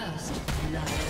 First love.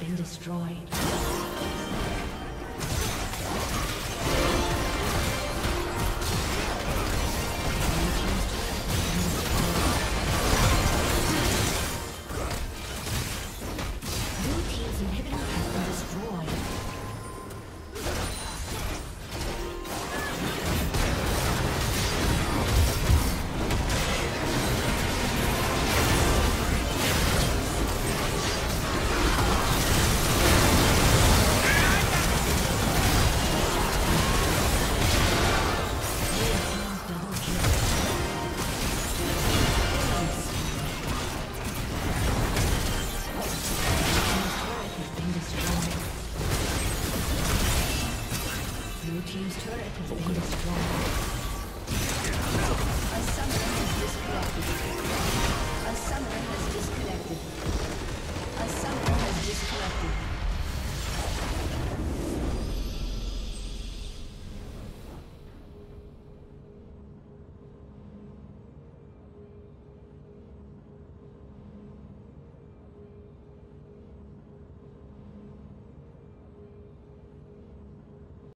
Been destroyed.